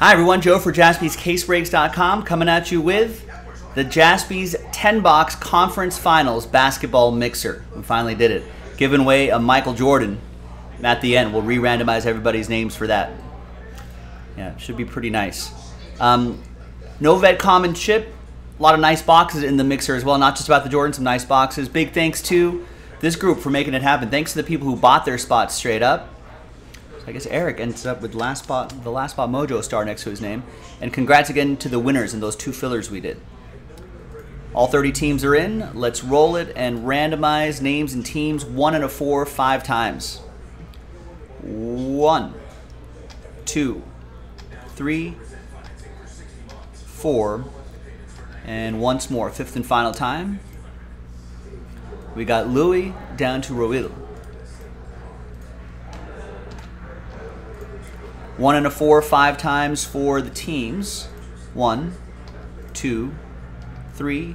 Hi, everyone. Joe for jaspyscasebreaks.com coming at you with the Jaspys 10 box conference finals basketball mixer. We finally did it. Giving away a Michael Jordan at the end. We'll re randomize everybody's names for that. Yeah, should be pretty nice. Um, Novet Common Chip. A lot of nice boxes in the mixer as well. Not just about the Jordan, some nice boxes. Big thanks to this group for making it happen. Thanks to the people who bought their spots straight up. I guess Eric ends up with last spot, the last spot Mojo star next to his name. And congrats again to the winners in those two fillers we did. All 30 teams are in. Let's roll it and randomize names and teams one and a four five times. One, two, three, four, and once more, fifth and final time. We got Louis down to Roil. One and a four, five times for the teams. One, two, three,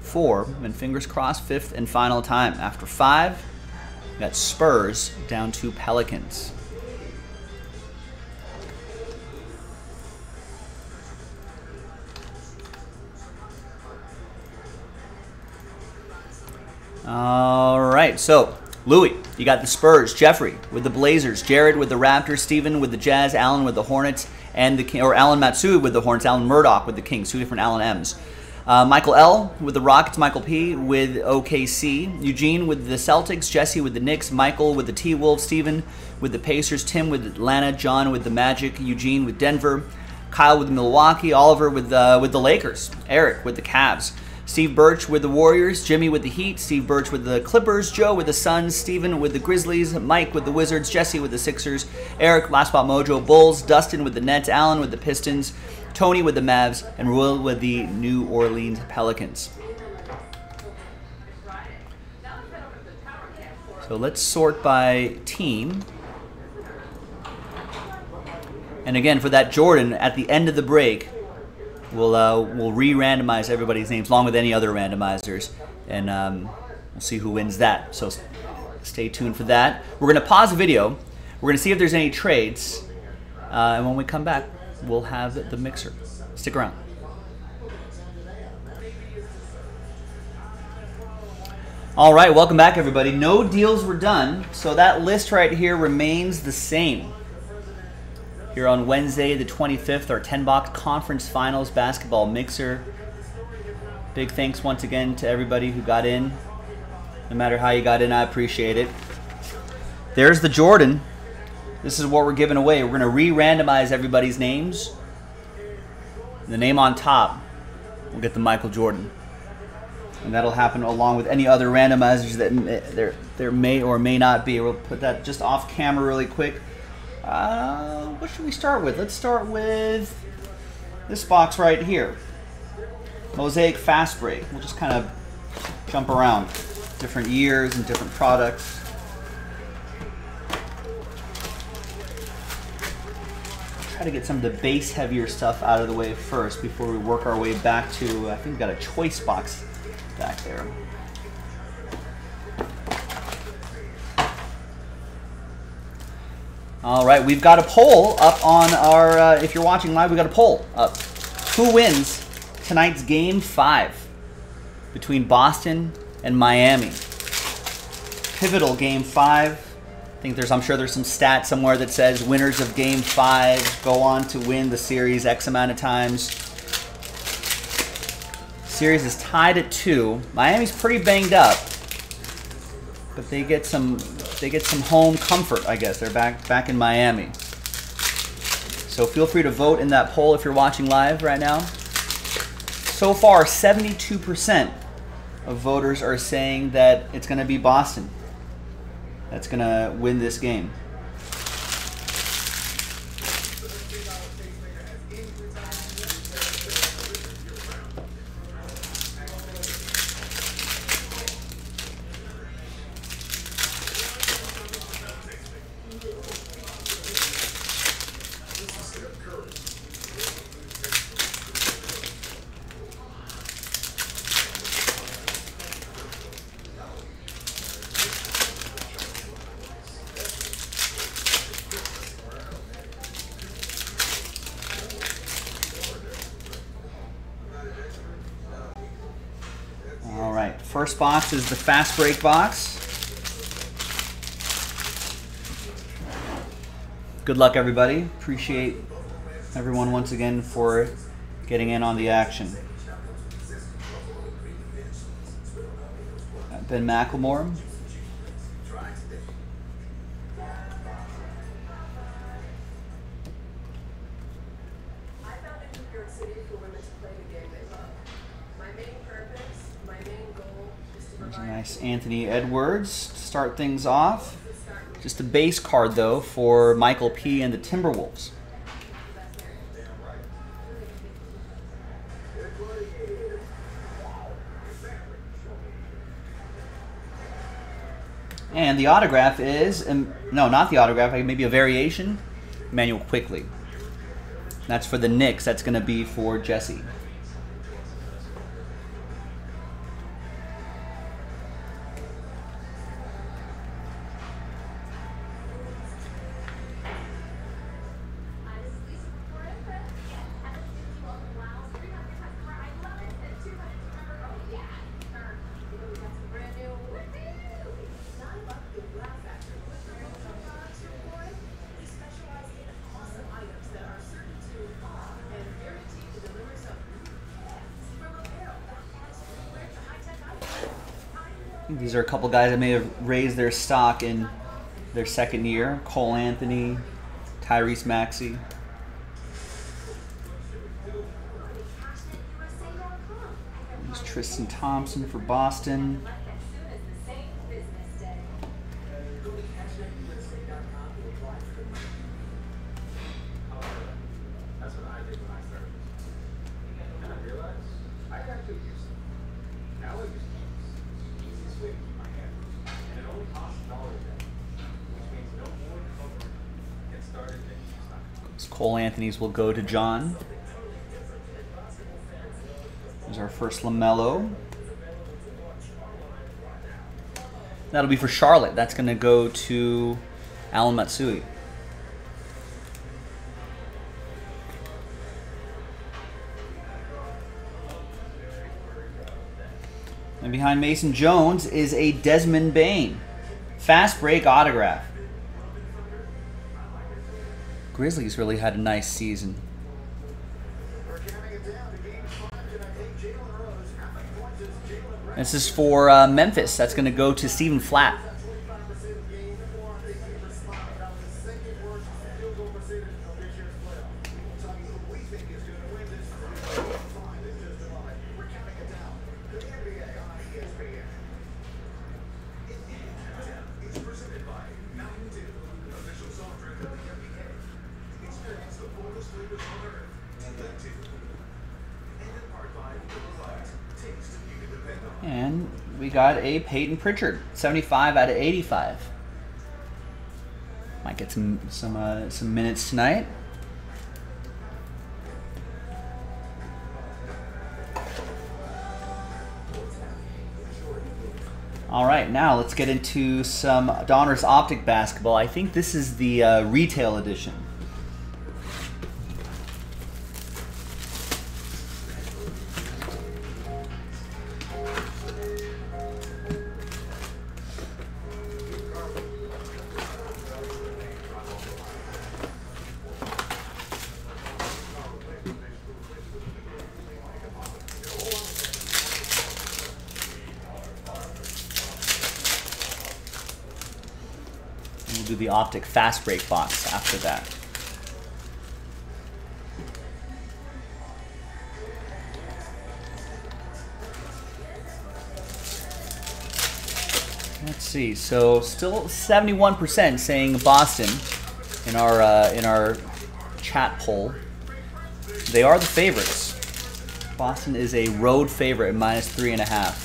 four, and fingers crossed, fifth and final time. After five, got Spurs down to Pelicans. All right, so Louis, you got the Spurs, Jeffrey with the Blazers, Jared with the Raptors, Steven with the Jazz, Allen with the Hornets, and the or Alan Matsui with the Hornets, Alan Murdoch with the Kings, two different Alan M's. Uh, Michael L with the Rockets, Michael P with OKC, Eugene with the Celtics, Jesse with the Knicks, Michael with the T Wolves, Steven with the Pacers, Tim with Atlanta, John with the Magic, Eugene with Denver, Kyle with Milwaukee, Oliver with the, with the Lakers, Eric with the Cavs. Steve Birch with the Warriors, Jimmy with the Heat, Steve Birch with the Clippers, Joe with the Suns, Steven with the Grizzlies, Mike with the Wizards, Jesse with the Sixers, Eric, Last Spot Mojo, Bulls, Dustin with the Nets, Allen with the Pistons, Tony with the Mavs, and Royal with the New Orleans Pelicans. So let's sort by team. And again, for that Jordan, at the end of the break, we'll uh, we'll re-randomize everybody's names along with any other randomizers, and um, we'll see who wins that. So stay tuned for that. We're gonna pause the video. We're gonna see if there's any trades, uh, and when we come back, we'll have the mixer. Stick around. All right, welcome back, everybody. No deals were done, so that list right here remains the same. Here on Wednesday, the 25th, our 10 box conference finals basketball mixer. Big thanks once again to everybody who got in. No matter how you got in, I appreciate it. There's the Jordan. This is what we're giving away. We're going to re randomize everybody's names. The name on top will get the Michael Jordan. And that'll happen along with any other randomizers that eh, there, there may or may not be. We'll put that just off camera really quick. Uh, what should we start with? Let's start with this box right here. Mosaic Fast Break. We'll just kind of jump around different years and different products. Try to get some of the base heavier stuff out of the way first before we work our way back to, I think we've got a choice box back there. All right, we've got a poll up on our, uh, if you're watching live, we've got a poll up. Who wins tonight's game five between Boston and Miami? Pivotal game five. I think there's, I'm sure there's some stat somewhere that says winners of game five go on to win the series X amount of times. Series is tied at two. Miami's pretty banged up, but they get some they get some home comfort, I guess. They're back back in Miami. So feel free to vote in that poll if you're watching live right now. So far, 72% of voters are saying that it's going to be Boston that's going to win this game. First box is the fast break box. Good luck, everybody. Appreciate everyone once again for getting in on the action. Ben McLemore. Nice Anthony Edwards to start things off. Just a base card, though, for Michael P. and the Timberwolves. And the autograph is, um, no, not the autograph, maybe a variation, Immanuel Quickley. That's for the Knicks. That's going to be for Jesse. These are a couple guys that may have raised their stock in their second year. Cole Anthony, Tyrese Maxey. There's Tristan Thompson for Boston. Anthony's will go to John. There's our first LaMelo. That'll be for Charlotte. That's going to go to Alan Matsui. And behind Mason Jones is a Desmond Bane. Fast break autograph. Grizzlies really had a nice season. This is for uh, Memphis. That's going to go to Stephen Flatt. Got a Payton Pritchard, 75 out of 85. Might get some some uh, some minutes tonight. All right, now let's get into some Donruss Optic basketball. I think this is the uh, retail edition. The optic fast break box after that. Let's see. So still 71% saying Boston in our uh, in our chat poll. They are the favorites. Boston is a road favorite at minus three and a half.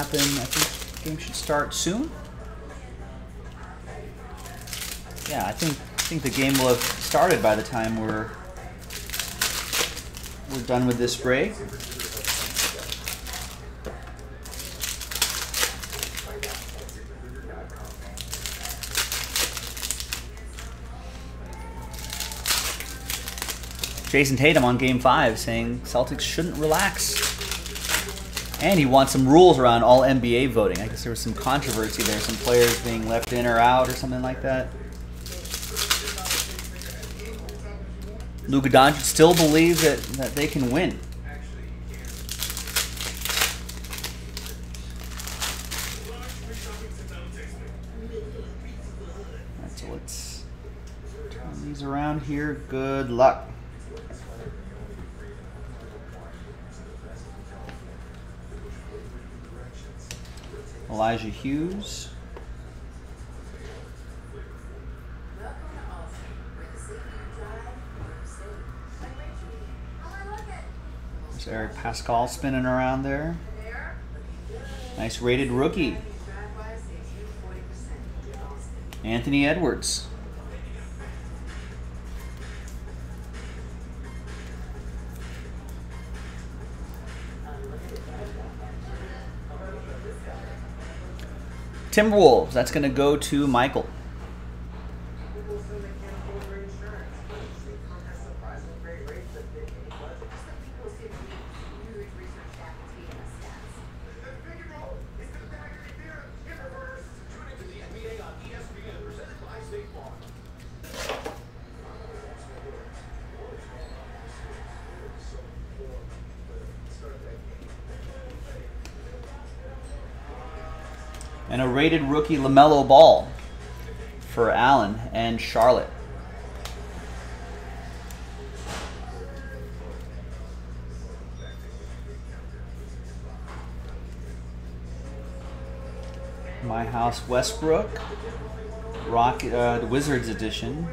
happen. I think the game should start soon. Yeah, I think I think the game will have started by the time we're we're done with this break. Jayson Tatum on Game 5 saying Celtics shouldn't relax. And he wants some rules around all NBA voting. I guess there was some controversy there, some players being left in or out or something like that. Luka Doncic still believes that, that they can win. So let's turn these around here. Good luck. Elijah Hughes. There's Eric Paschall spinning around there. Nice rated rookie. Anthony Edwards. Timberwolves, that's going to go to Michael. And a rated rookie LaMelo Ball for Allen and Charlotte. My House Westbrook, Rock, uh, the Wizards edition.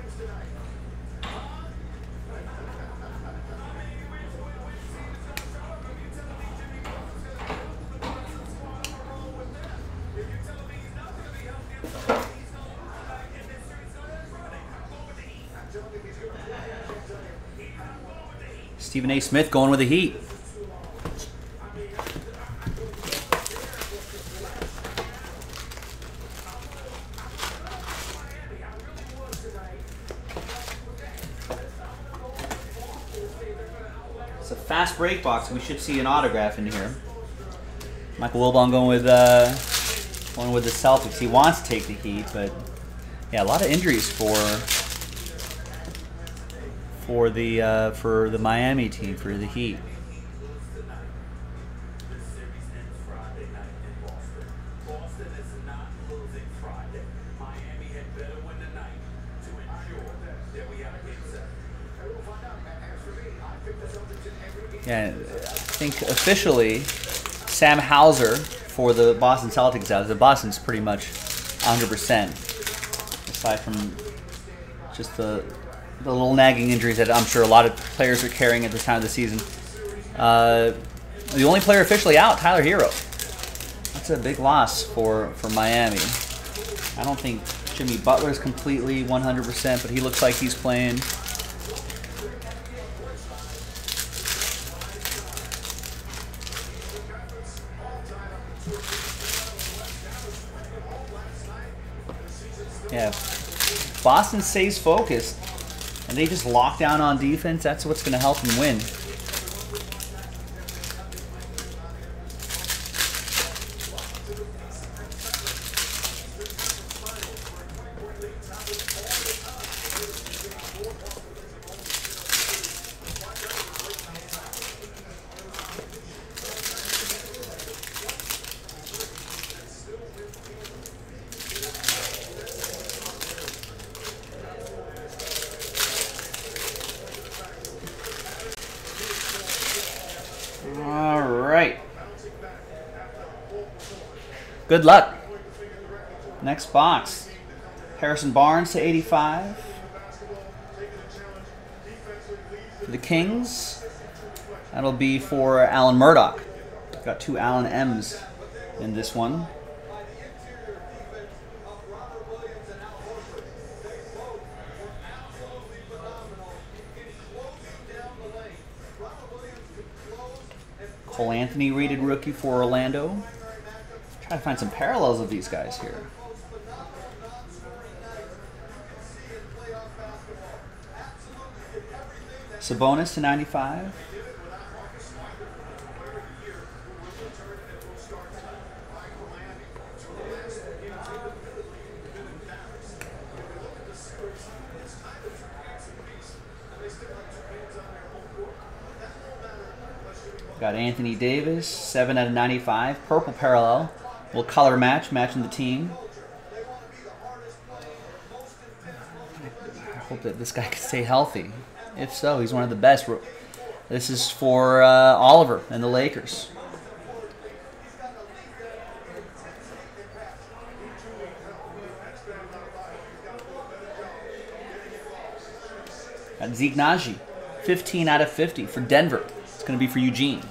Smith going with the Heat. It's a fast break box. We should see an autograph in here. Michael Wilbon going with uh, going with the Celtics. He wants to take the Heat, but yeah, a lot of injuries for for the uh, for the Miami team for the Heat. Yeah, I think officially Sam Hauser for the Boston Celtics out. The Boston's pretty much 100%, aside from just the the little nagging injuries that I'm sure a lot of players are carrying at this time of the season. Uh, the only player officially out, Tyler Herro. That's a big loss for, for Miami. I don't think Jimmy Butler's completely 100%, but he looks like he's playing. Yeah, Boston stays focused and they just lock down on defense, that's what's going to help them win. All right. Good luck. Next box. Harrison Barnes to 85. For the Kings. That'll be for Alan Murdoch. Got two Alan M's in this one. Cole Anthony rated rookie for Orlando. Try to find some parallels of these guys here. Sabonis to 95. Got Anthony Davis, 7 out of 95. Purple parallel. Will color match, matching the team. I hope that this guy can stay healthy. If so, he's one of the best. This is for uh, Oliver and the Lakers. Got Zeke Nnaji, 15 out of 50 for Denver It's going to be for Eugene.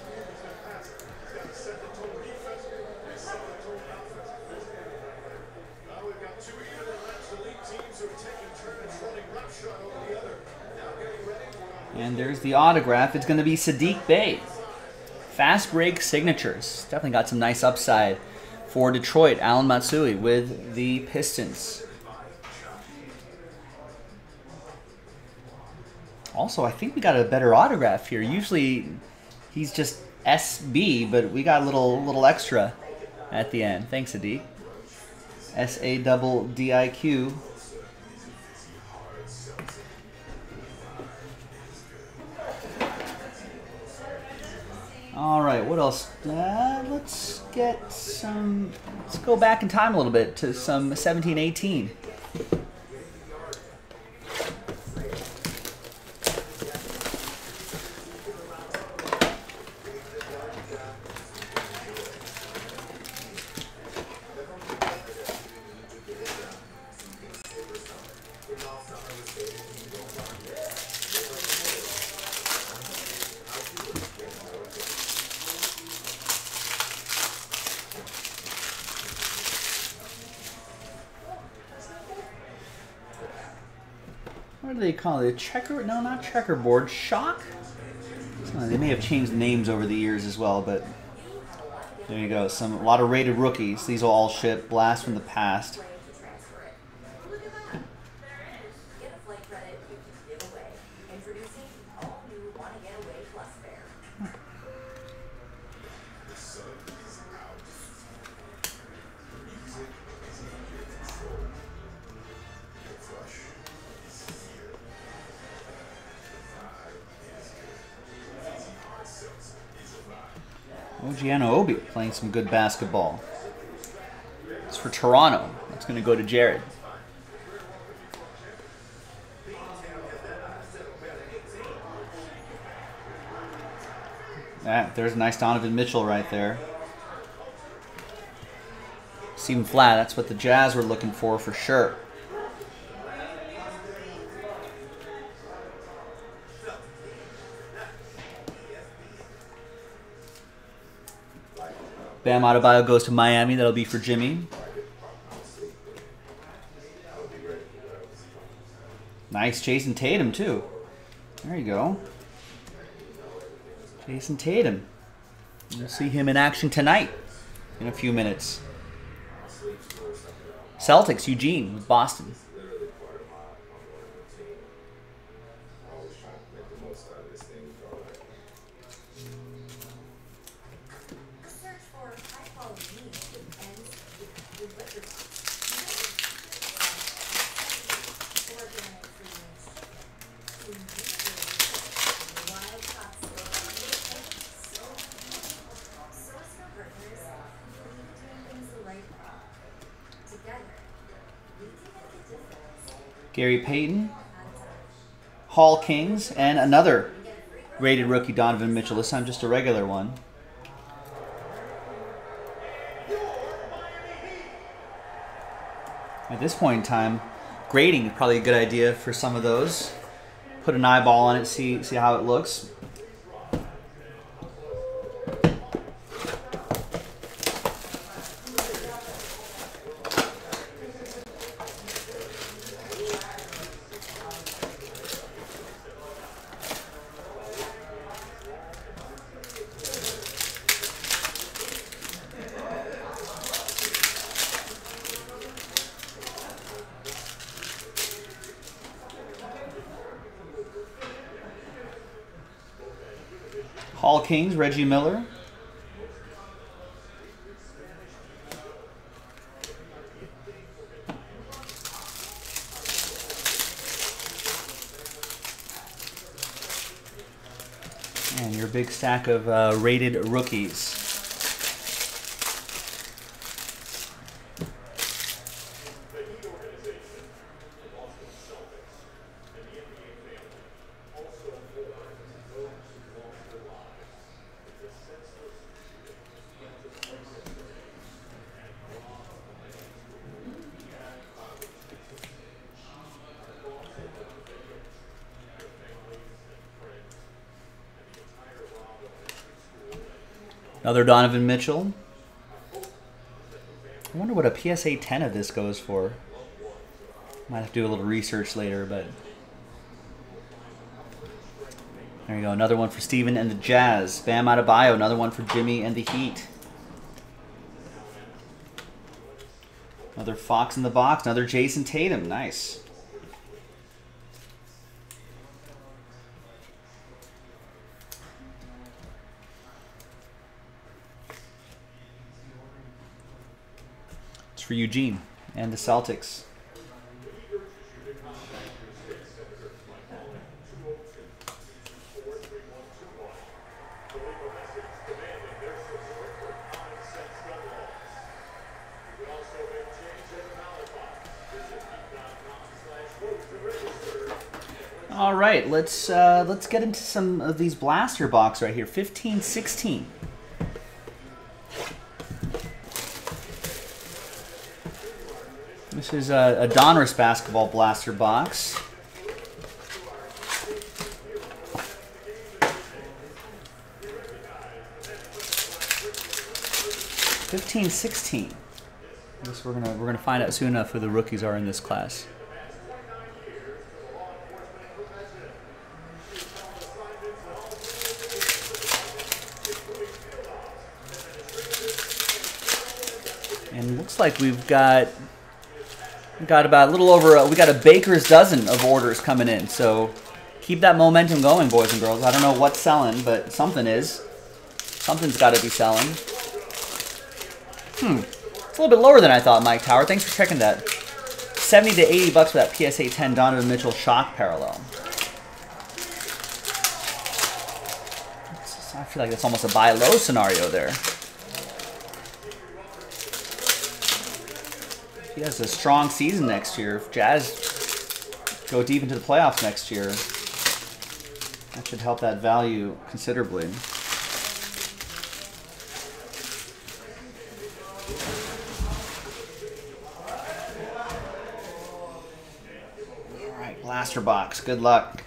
The autograph. It's going to be Sadiq Bey. Fast break signatures. Definitely got some nice upside for Detroit. Alan Matsui with the Pistons. Also, I think we got a better autograph here. Usually he's just SB, but we got a little little extra at the end. Thanks, Sadiq. S A double D I Q. All right, what else? Uh, let's get some. Let's go back in time a little bit to some 1718. Call it? A checker? No, not checkerboard. Shock? They may have changed names over the years as well, but there you go. Some a lot of rated rookies. These will all ship. Blast from the past. OG Anunoby playing some good basketball. It's for Toronto. That's going to go to Jared. Yeah, there's a nice Donovan Mitchell right there. Seam flat, that's what the Jazz were looking for for sure. Bam Adebayo goes to Miami. That'll be for Jimmy. Nice Jayson Tatum, too. There you go. Jayson Tatum. We'll see him in action tonight in a few minutes. Celtics, Eugene with Boston. Gary Payton, Hall Kings, and another rated rookie, Donovan Mitchell. This time just a regular one. At this point in time, grading is probably a good idea for some of those. Put an eyeball on it, see see how it looks. Reggie Miller. And your big stack of uh, rated rookies. Another Donovan Mitchell. I wonder what a PSA 10 of this goes for. Might have to do a little research later, but. There you go. Another one for Steven and the Jazz. Bam Adebayo. Another one for Jimmy and the Heat. Another Fox in the box. Another Jayson Tatum. Nice. For Eugene and the Celtics. All right, let's uh, let's get into some of these blaster box right here. 15, 16. This is a, a Donruss basketball blaster box. Fifteen, sixteen. I guess we're gonna we're gonna find out soon enough who the rookies are in this class. And looks like we've got got about a little over, a, we got a baker's dozen of orders coming in. So keep that momentum going, boys and girls. I don't know what's selling, but something is. Something's got to be selling. Hmm. It's a little bit lower than I thought, Mike Tower. Thanks for checking that. 70 to 80 bucks for that PSA 10 Donovan Mitchell shock parallel. I feel like that's almost a buy low scenario there. He has a strong season next year, if Jazz go deep into the playoffs next year, that should help that value considerably. All right, blaster box. Good luck.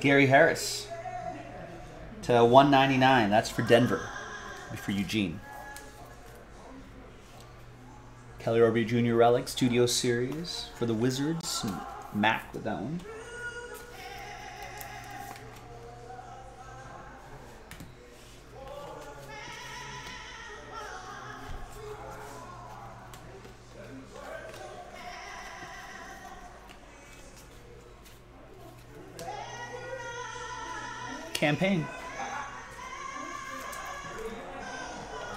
Gary Harris to 199. That's for Denver. For Eugene. Kelly Oubre Jr. Relic Studio Series for the Wizards. Mac with that one. Campaign.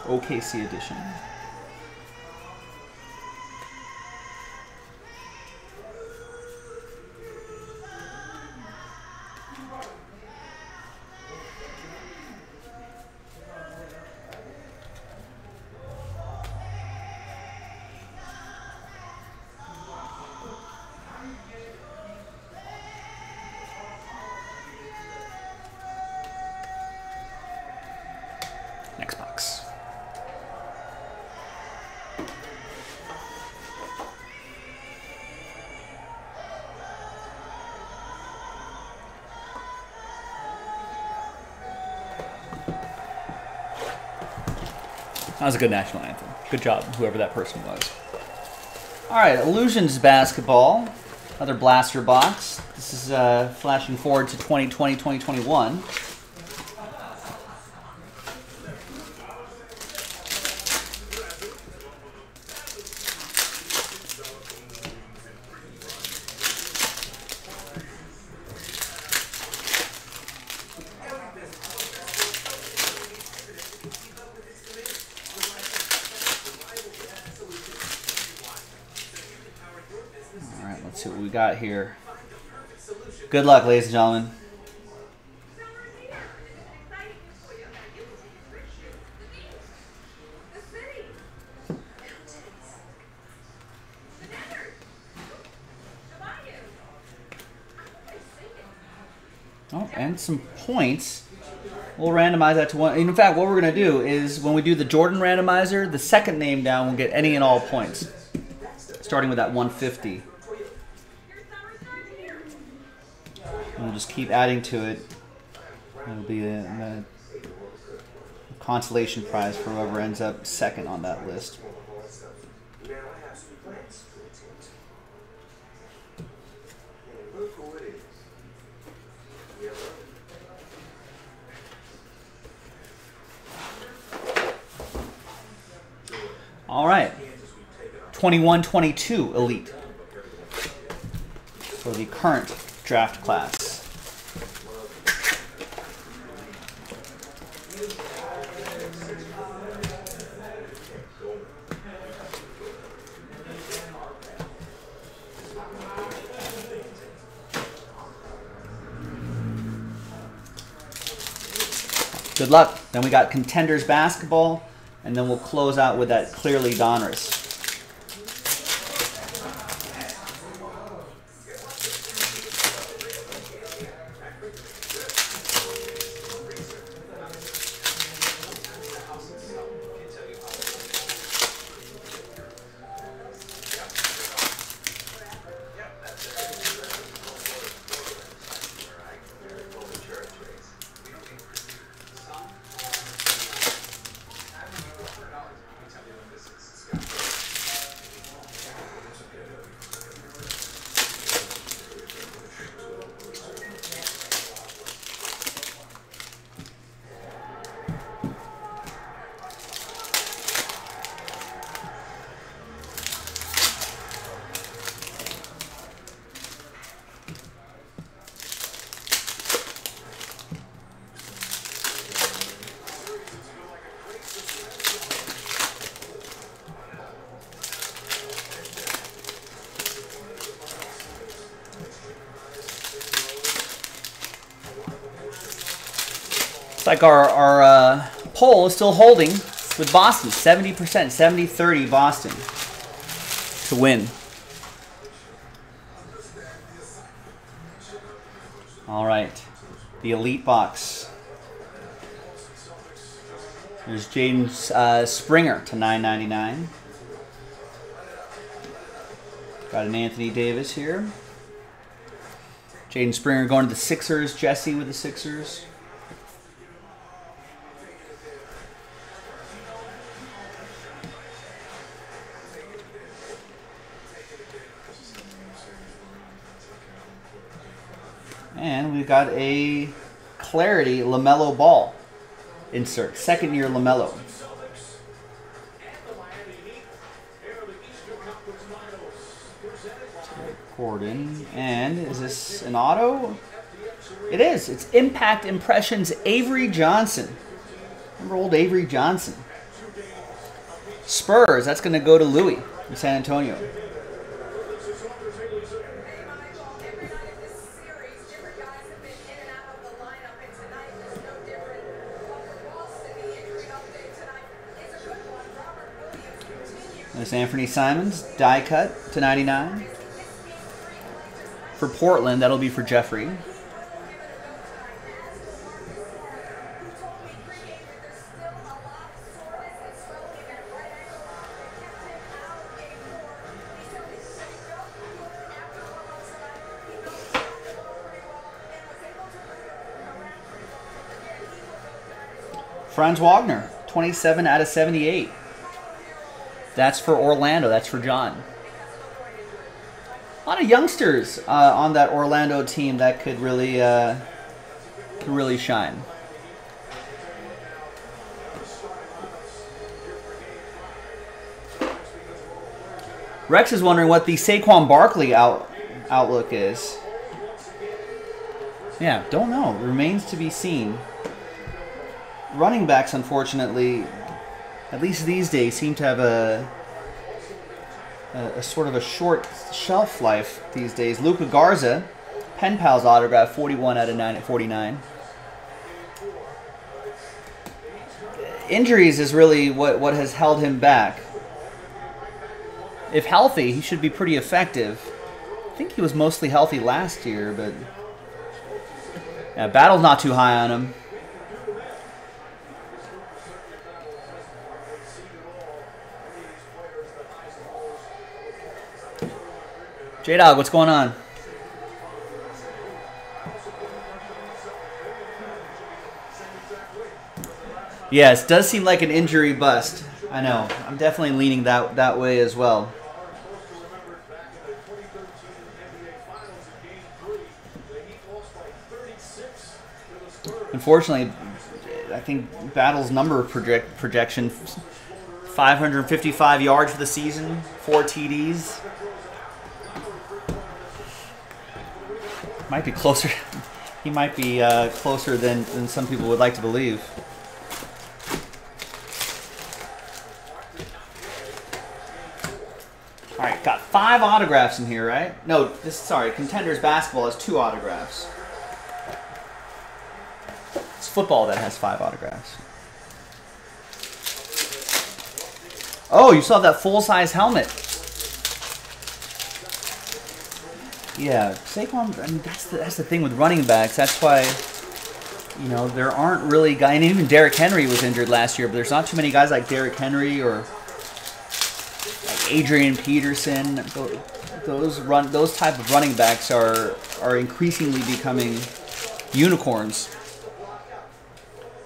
OKC edition. That was a good national anthem. Good job, whoever that person was. All right, Illusions basketball. Another blaster box. This is uh, flashing forward to 2020, 2021. Got here. Good luck, ladies and gentlemen. Oh, and some points. We'll randomize that to one. In fact, what we're going to do is when we do the Jordan randomizer, the second name down will get any and all points, starting with that 150. Just keep adding to it. It'll be a, a consolation prize for whoever ends up second on that list. All right. 21 22 Elite for the current draft class. Good luck. Then we got contenders basketball, and then we'll close out with that clearly Donruss. Like our, our uh, poll is still holding with Boston. 70%, 70-30 Boston to win. All right, the Elite Box. There's James uh, Springer to 9.99. Got an Anthony Davis here. Jaden Springer going to the Sixers. Jesse with the Sixers. Got a Clarity LaMelo Ball insert. Second year LaMelo. Gordon. And is this an auto? It is. It's Impact Impressions Avery Johnson. Remember old Avery Johnson? Spurs. That's going to go to Louis in San Antonio. There's Anthony Simons, die cut to 99. For Portland, that'll be for Jeffrey. Franz Wagner, 27 out of 78. That's for Orlando. That's for John. A lot of youngsters uh, on that Orlando team that could really, uh, could really shine. Rex is wondering what the Saquon Barkley out, outlook is. Yeah, don't know. Remains to be seen. Running backs, unfortunately, at least these days, seem to have a, a, a sort of a short shelf life these days. Luka Garza, Pen Pals autograph, 41 out of 9 at 49. Injuries is really what, what has held him back if healthy, he should be pretty effective. I think he was mostly healthy last year, but yeah, Battle's not too high on him. J Dog, what's going on? Yes, does seem like an injury bust. I know. I'm definitely leaning that that way as well. Unfortunately, I think Battle's number project projection 555 yards for the season, four TDs. Might be closer. he might be uh, closer than, than some people would like to believe. All right, got five autographs in here, right? No, this sorry, Contenders basketball has two autographs It's football that has five autographs. Oh, you saw that full-size helmet. Yeah, Saquon. I mean, that's the, that's the thing with running backs. That's why, you know, there aren't really guys. And even Derrick Henry was injured last year, but there's not too many guys like Derrick Henry or like Adrian Peterson. Those run those type of running backs are are increasingly becoming unicorns.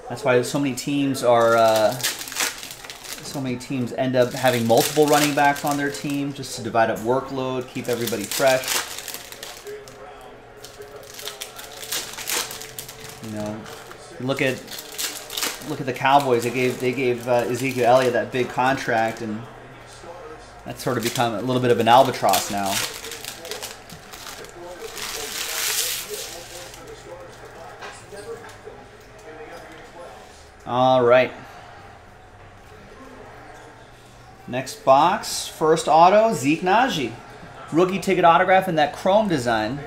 That's why so many teams are. Uh, so many teams end up having multiple running backs on their team just to divide up workload, keep everybody fresh. Know, look at look at the Cowboys. They gave they gave uh, Ezekiel Elliott that big contract, and that's sort of become a little bit of an albatross now. All right. Next box, first auto, Zeke Nnaji. Rookie ticket autograph in that chrome design.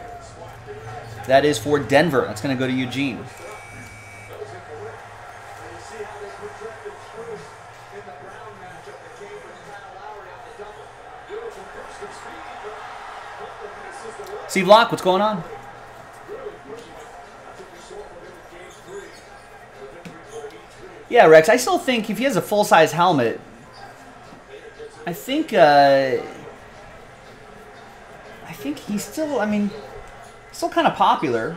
That is for Denver. That's going to go to Eugene. Steve Locke, what's going on? Yeah, Rex. I still think if he has a full size helmet, I think uh, I think he's still. I mean, still kind of popular.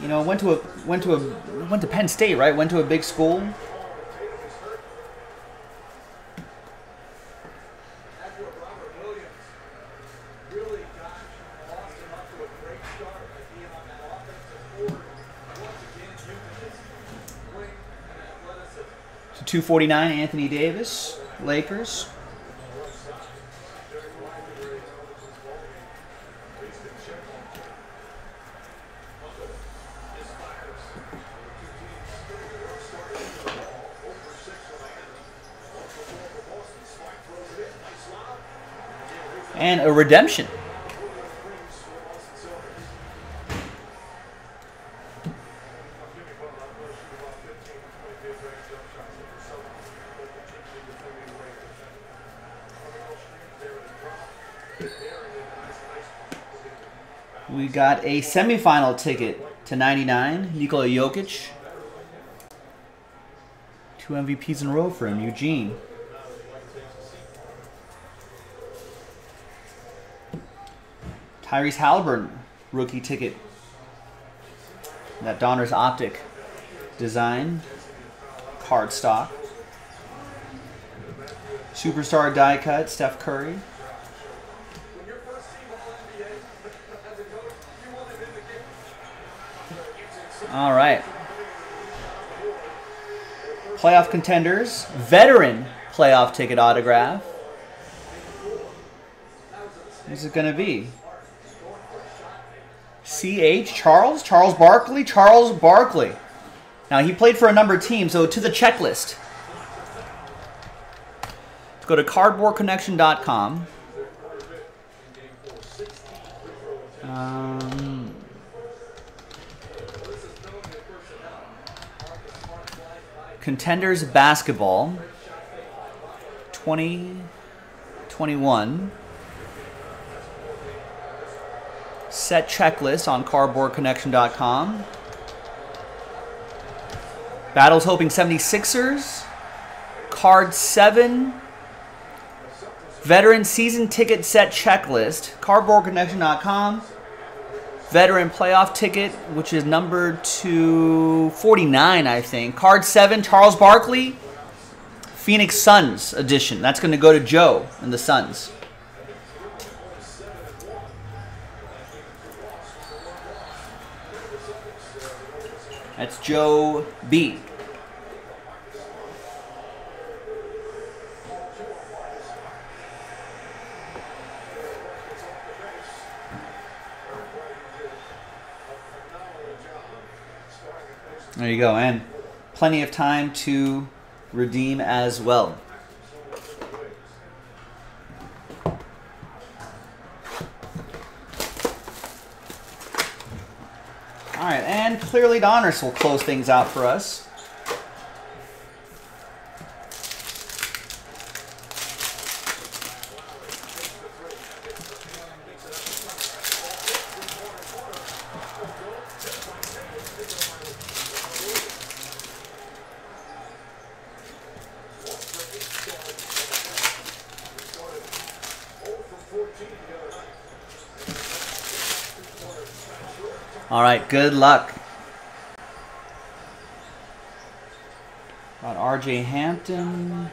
You know, went to a went to a went to Penn State, right? Went to a big school. 249, Anthony Davis, Lakers. And a redemption. We got a semifinal ticket to 99, Nikola Jokic. Two MVPs in a row for him, Eugene. Tyrese Halliburton, rookie ticket. That Donruss Optic design, card stock. Superstar die cut, Steph Curry. All right. Playoff contenders, veteran playoff ticket autograph. Who's it going to be? CH Charles? Charles Barkley? Charles Barkley. Now, he played for a number of teams, so to the checklist. Let's go to cardboardconnection.com. Um, contenders basketball 2021 set checklist on cardboardconnection.com battles hoping 76ers card 7 veteran season ticket set checklist cardboardconnection.com veteran playoff ticket, which is number to 49, I think. Card 7, Charles Barkley, Phoenix Suns edition. That's going to go to Joe and the Suns. That's Joe B. There you go, and plenty of time to redeem as well. All right, and clearly Donruss will close things out for us. All right, good luck. Got RJ Hampton.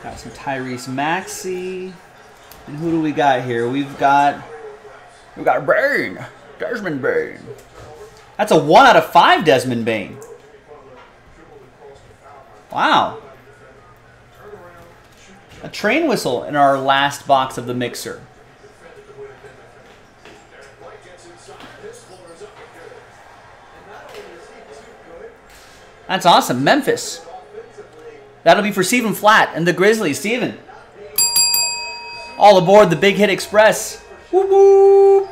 Got some Tyrese Maxey. And who do we got here? We've got we've got Bane. Desmond Bane. That's a one out of five Desmond Bane. Wow. A train whistle in our last box of the mixer. That's awesome. Memphis. That'll be for Stephen Flat and the Grizzlies. Stephen. All aboard the Big Hit Express. Woo woo.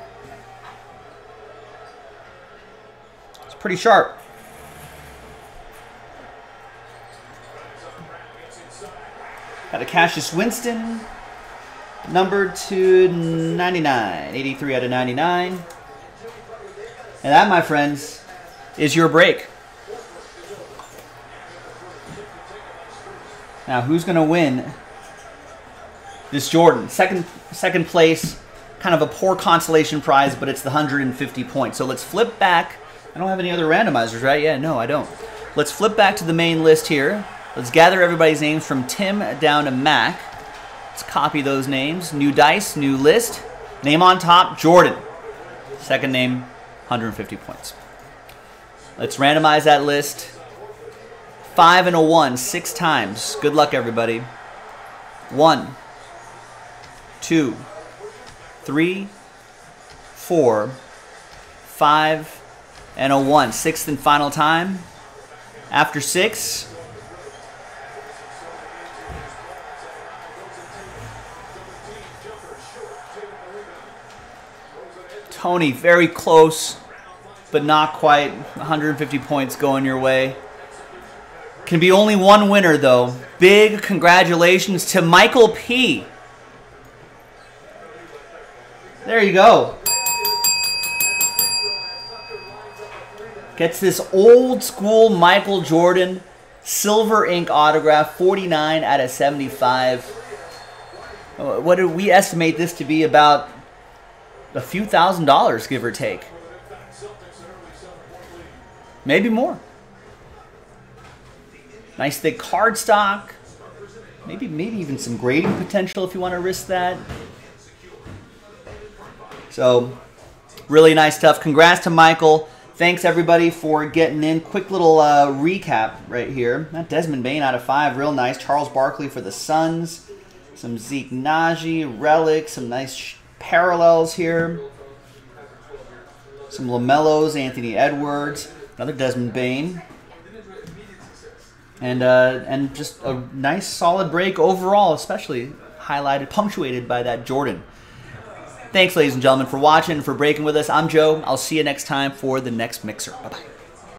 It's pretty sharp. Got a Cassius Winston, numbered to 99, 83 out of 99. And that, my friends, is your break. Now, who's going to win this Jordan? Second, second place, kind of a poor consolation prize, but it's the 150 points. So let's flip back. I don't have any other randomizers, right? Yeah, no, I don't. Let's flip back to the main list here. Let's gather everybody's names from Tim down to Mac. Let's copy those names. New dice, new list. Name on top, Jordan. Second name, 150 points. Let's randomize that list. Five and a one, six times. Good luck, everybody. One, two, three, four, five, and a one. Sixth and final time. After six, Tony, very close, but not quite. 150 points going your way. Can be only one winner, though. Big congratulations to Michael P. There you go. Gets this old school Michael Jordan silver ink autograph, 49 out of 75. Uh, what did we estimate this to be about a few thousand dollars, give or take. Maybe more. Nice thick cardstock. Maybe maybe even some grading potential if you want to risk that. So, really nice stuff. Congrats to Michael. Thanks everybody for getting in. Quick little uh, recap right here. That Desmond Bane out of five, real nice. Charles Barkley for the Suns. Some Zeke Nnaji, Relic, some nice parallels here. Some LaMelos, Anthony Edwards, another Desmond Bane. And, uh, and just a nice solid break overall, especially highlighted, punctuated by that Jordan. Thanks, ladies and gentlemen, for watching, and for breaking with us. I'm Joe. I'll see you next time for the next mixer. Bye bye.